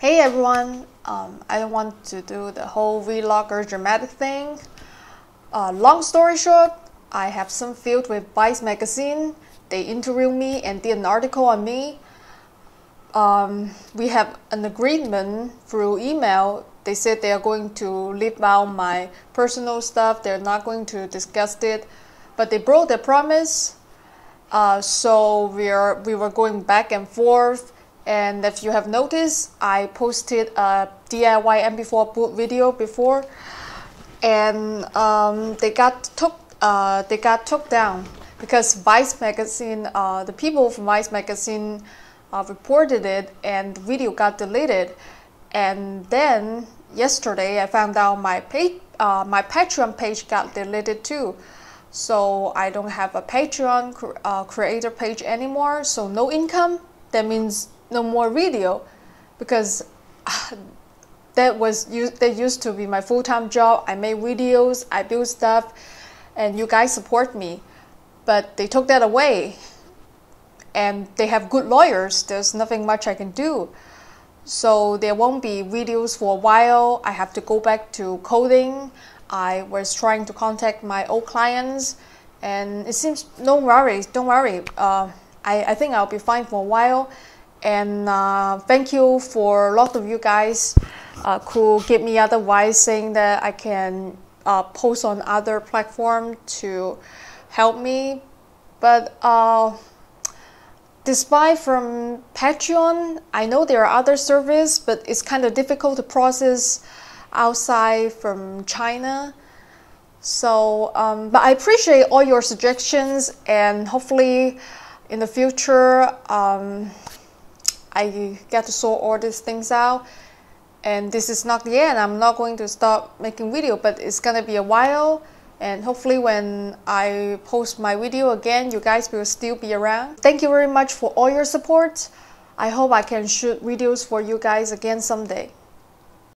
Hey everyone, um, I don't want to do the whole vlogger dramatic thing. Uh, long story short, I have some field with Vice magazine. They interviewed me and did an article on me. Um, we have an agreement through email. They said they are going to leave out my personal stuff. They're not going to discuss it, but they broke their promise. Uh, so we are we were going back and forth. And if you have noticed, I posted a DIY MP4 boot video before, and um, they got took uh, they got took down because Vice magazine, uh, the people from Vice magazine, uh, reported it, and the video got deleted. And then yesterday, I found out my page, uh, my Patreon page got deleted too. So I don't have a Patreon uh, creator page anymore. So no income. That means no more video because that was that used to be my full-time job. I made videos i built stuff and you guys support me. But they took that away. And they have good lawyers. There's nothing much i can do. So there won't be videos for a while. I have to go back to coding. I was trying to contact my old clients. And it seems don't worry don't worry. Uh, I, I think i'll be fine for a while and uh, thank you for a lot of you guys uh, who give me advice saying that I can uh, post on other platform to help me. But uh, despite from Patreon, I know there are other services, but it's kind of difficult to process outside from China. So, um, but I appreciate all your suggestions, and hopefully, in the future. Um, I get to sort all these things out. And this is not the end. I'm not going to stop making video, but it's gonna be a while. And hopefully when I post my video again, you guys will still be around. Thank you very much for all your support. I hope I can shoot videos for you guys again someday.